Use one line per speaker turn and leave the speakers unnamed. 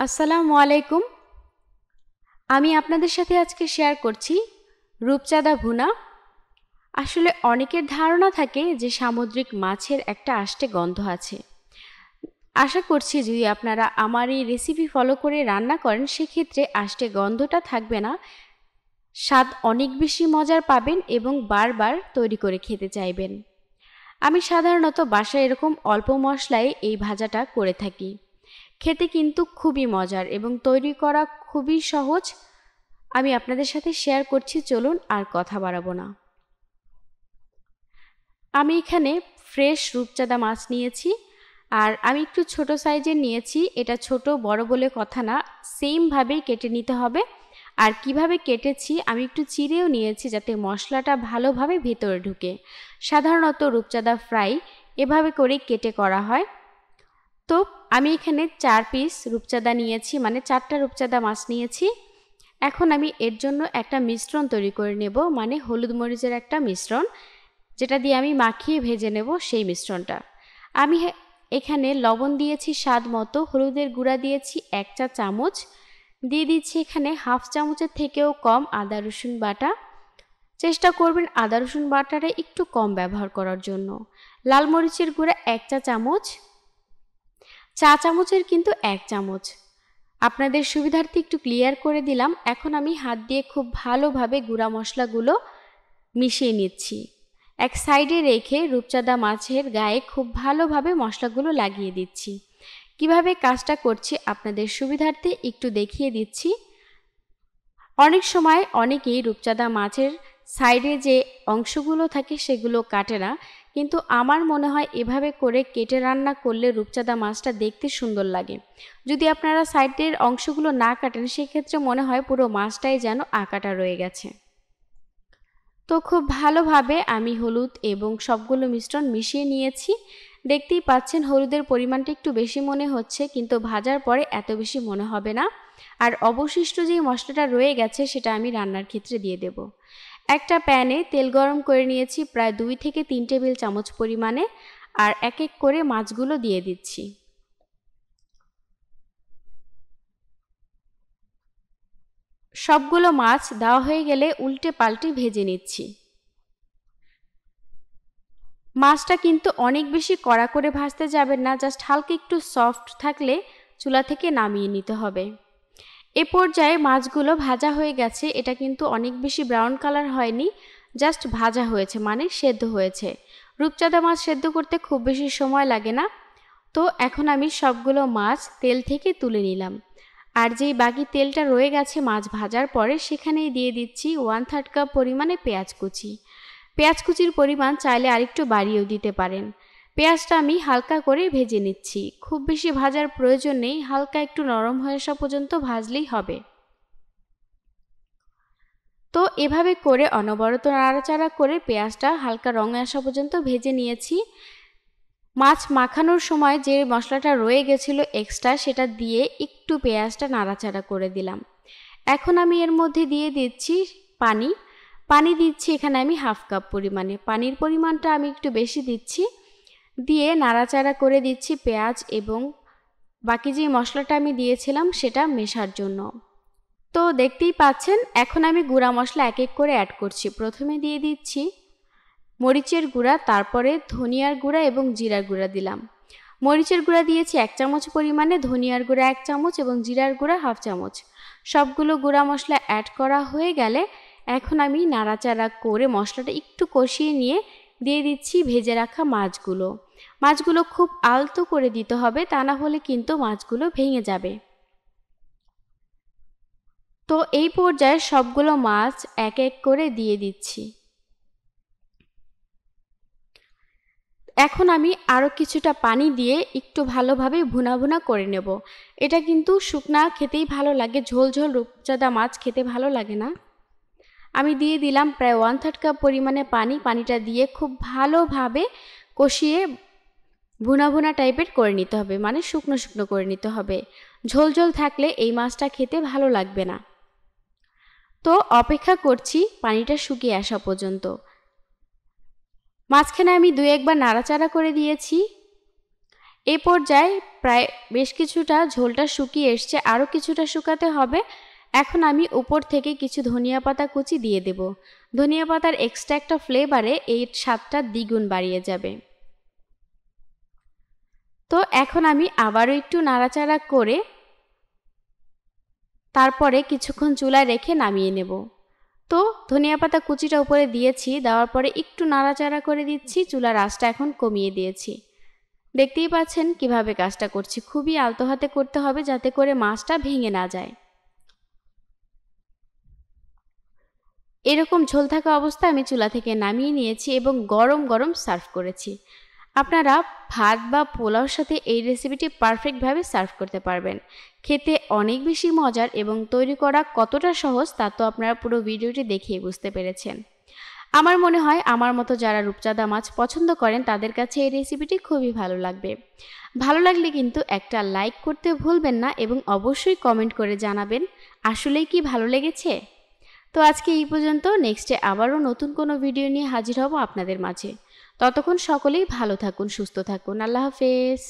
আসসালামু আলাইকুম। আমি আপনাদের সাথে আজকে শেয়ার করছি রূপচাঁদা ভুনা। আসলে অনেকের ধারণা থাকে যে সামুদ্রিক মাছের একটা আষ্টে গন্ধ আছে। আশা করছি যদি আপনারা আমার এই রেসিপি ফলো করে রান্না করেন, সেক্ষেত্রে আষ্টে গন্ধটা থাকবে না। স্বাদ অনেক বেশি মজার পাবেন এবং বারবার তৈরি করে খেতে চাইবেন। আমি সাধারণত বাসায় এরকম অল্প মশলায় এই ভাজাটা করে থাকি। খেতে কিন্তু খুবই মজার এবং তৈরি করা খুবই সহজ। আমি আপনাদের সাথে শেয়ার করছি, চলুন আর কথা বাড়াবো না। আমি এখানে ফ্রেশ রূপচাঁদা মাছ নিয়েছি আর আমি একটু ছোট সাইজের নিয়েছি। এটা ছোট, বড় বলে কথা না সেমভাবেই কেটে নিতে হবে। আর কীভাবে কেটেছি আমি একটু চিড়েও নিয়েছি যাতে মশলাটা ভালোভাবে ভেতরে ঢুকে। সাধারণত রূপচাঁদা ফ্রাই এভাবে করেই কেটে করা হয়। তো আমি এখানে চার পিস রূপচাঁদা নিয়েছি মানে চারটা রূপচাঁদা মাছ নিয়েছি। এখন আমি এর জন্য একটা মিশ্রণ তৈরি করে নেব মানে হলুদ মরিচের একটা মিশ্রণ, যেটা দিয়ে আমি মাখিয়ে ভেজে নেব সেই মিশ্রণটা। আমি এখানে লবণ দিয়েছি স্বাদ মতো, হলুদের গুঁড়া দিয়েছি এক চা চামচ দিয়ে দিচ্ছি এখানে হাফ চামচের থেকেও কম আদা, রসুন বাটা। চেষ্টা করবেন আদা, রসুন বাটাটা একটু কম ব্যবহার করার জন্য। লাল মরিচের গুঁড়া এক চা চামচ। চা চামচের কিন্তু এক চামচ। আপনাদের সুবিধার্থে একটু ক্লিয়ার করে দিলাম। এখন আমি হাত দিয়ে খুব ভালোভাবে গুঁড়া মশলাগুলো মিশিয়ে নিচ্ছি। এক সাইডে রেখে রূপচাঁদা মাছের গায়ে খুব ভালোভাবে মশলাগুলো লাগিয়ে দিচ্ছি। কীভাবে কাজটা করছি আপনাদের সুবিধার্থে একটু দেখিয়ে দিচ্ছি। অনেক সময় অনেকেই রূপচাঁদা মাছের সাইডে যে অংশগুলো থাকে সেগুলো কাটে না, কিন্তু আমার মনে হয় এভাবে করে কেটে রান্না করলে রূপচাঁদা মাছটা দেখতে সুন্দর লাগে। যদি আপনারা সাইডের অংশগুলো না কাটেন, সেক্ষেত্রে মনে হয় পুরো মাছটাই যেন আঁকাটা রয়ে গেছে। তো খুব ভালোভাবে আমি হলুদ এবং সবগুলো মিশ্রণ মিশিয়ে নিয়েছি। দেখতেই পাচ্ছেন হলুদের পরিমাণটা একটু বেশি মনে হচ্ছে, কিন্তু ভাজার পরে এত বেশি মনে হবে না। আর অবশিষ্ট যে মশলাটা রয়ে গেছে, সেটা আমি রান্নার ক্ষেত্রে দিয়ে দেব। একটা প্যানে তেল গরম করে নিয়েছি প্রায় দুই থেকে তিন টেবিল চামচ পরিমাণে, আর এক এক করে মাছগুলো দিয়ে দিচ্ছি। সবগুলো মাছ দেওয়া হয়ে গেলে উল্টে পাল্টে ভেজে নিচ্ছি। মাছটা কিন্তু অনেক বেশি কড়া করে ভাজতে যাবেন না, জাস্ট হালকা একটু সফট থাকলে চুলা থেকে নামিয়ে নিতে হবে। এ পর্যায়ে মাছগুলো ভাজা হয়ে গেছে, এটা কিন্তু অনেক বেশি ব্রাউন কালার হয়নি, জাস্ট ভাজা হয়েছে মানে সেদ্ধ হয়েছে। রূপচাঁদা মাছ সেদ্ধ করতে খুব বেশি সময় লাগে না। তো এখন আমি সবগুলো মাছ তেল থেকে তুলে নিলাম। আর যেই বাকি তেলটা রয়ে গেছে মাছ ভাজার পরে সেখানেই দিয়ে দিচ্ছি ওয়ান থার্ড কাপ পরিমাণে পেঁয়াজ কুচি। পেঁয়াজ কুচির পরিমাণ চাইলে আরেকটু বাড়িয়েও দিতে পারেন। পেঁয়াজটা আমি হালকা করে ভেজে নিচ্ছি। খুব বেশি ভাজার প্রয়োজন নেই, হালকা একটু নরম হয়ে আসা পর্যন্ত ভাজলেই হবে। তো এভাবে করে অনবরত নাড়াচাড়া করে পেঁয়াজটা হালকা রঙে আসা পর্যন্ত ভেজে নিয়েছি। মাছ মাখানোর সময় যে মশলাটা রয়ে গেছিল এক্সট্রা সেটা দিয়ে একটু পেঁয়াজটা নাড়াচাড়া করে দিলাম। এখন আমি এর মধ্যে দিয়ে দিচ্ছি পানি। পানি দিচ্ছি, এখানে আমি হাফ কাপ পরিমাণে। পানির পরিমাণটা আমি একটু বেশি দিচ্ছি। দিয়ে নাড়াচাড়া করে দিচ্ছি পেঁয়াজ এবং বাকি যে মশলাটা আমি দিয়েছিলাম, সেটা মেশার জন্য। তো দেখতেই পাচ্ছেন, এখন আমি গুঁড়া মশলা এক এক করে অ্যাড করছি। প্রথমে দিয়ে দিচ্ছি মরিচের গুঁড়া, তারপরে ধনিয়ার গুঁড়া এবং জিরার গুঁড়া দিলাম। মরিচের গুঁড়া দিয়েছি এক চামচ পরিমাণে, ধনিয়ার গুঁড়া এক চামচ এবং জিরার গুঁড়া হাফ চামচ। সবগুলো গুঁড়া মশলা অ্যাড করা হয়ে গেলে এখন আমি নাড়াচাড়া করে মশলাটা একটু কষিয়ে নিয়ে দিয়ে দিচ্ছি ভেজে রাখা মাছগুলো। মাছগুলো খুব আলতো করে দিতে হবে, তা না হলে কিন্তু মাছগুলো ভেঙে যাবে। তো এই পর্যায়ে সবগুলো মাছ এক এক করে দিয়ে দিচ্ছি। এখন আমি আরও কিছুটা পানি দিয়ে একটু ভালোভাবে ভুনা ভুনা করে নেব। এটা কিন্তু শুকনা খেতেই ভালো লাগে, ঝোল ঝোল রূপচাঁদা মাছ খেতে ভালো লাগে না। আমি দিয়ে দিলাম প্রায় ওয়ান থার্ড কাপ পরিমাণে পানি। পানিটা দিয়ে খুব ভালোভাবে কষিয়ে ভুনা ভুনা টাইপের করে নিতে হবে মানে শুকনো শুকনো করে নিতে হবে। ঝোল ঝোল থাকলে এই মাছটা খেতে ভালো লাগবে না। তো অপেক্ষা করছি পানিটা শুকিয়ে আসা পর্যন্ত। মাঝখানে আমি দু একবার নাড়াচাড়া করে দিয়েছি। এ পর্যায়ে প্রায় বেশ কিছুটা ঝোলটা শুকিয়ে এসছে, আরও কিছুটা শুকাতে হবে। এখন আমি উপর থেকে কিছু ধনিয়া পাতা কুচি দিয়ে দেব। ধনিয়া পাতার এক্সট্রা একটা ফ্লেভারে এই স্বাদটা দ্বিগুণ বাড়িয়ে যাবে। তো এখন আমি আবারও একটু নাড়াচাড়া করে তারপরে কিছুক্ষণ চুলায় রেখে নামিয়ে নেব। তো ধনিয়া পাতা কুচিটা উপরে দিয়েছি, দেওয়ার পরে একটু নাড়াচাড়া করে দিচ্ছি, চুলার আঁচটা এখন কমিয়ে দিয়েছি। দেখতেই পাচ্ছেন কীভাবে কাজটা করছি। খুবই আলতো হাতে করতে হবে যাতে করে মাছটা ভেঙে না যায়। এরকম ঝোল থাকা অবস্থা আমি চুলা থেকে নামিয়ে নিয়েছি এবং গরম গরম সার্ভ করেছি। আপনারা ভাত বা পোলাওর সাথে এই রেসিপিটি পারফেক্টভাবে সার্ভ করতে পারবেন। খেতে অনেক বেশি মজার এবং তৈরি করা কতটা সহজ তা তো আপনারা পুরো ভিডিওটি দেখিয়ে বুঝতে পেরেছেন। আমার মনে হয় আমার মতো যারা রূপচাঁদা মাছ পছন্দ করেন তাদের কাছে এই রেসিপিটি খুবই ভালো লাগবে। ভালো লাগলে কিন্তু একটা লাইক করতে ভুলবেন না এবং অবশ্যই কমেন্ট করে জানাবেন, আসলেই কি ভালো লেগেছে? তো আজকে এই পর্যন্ত। নেক্সটে আবারও নতুন কোনো ভিডিও নিয়ে হাজির হব আপনাদের মাঝে। ততক্ষণ সকলেই ভালো থাকুন, সুস্থ থাকুন। আল্লাহ হাফেজ।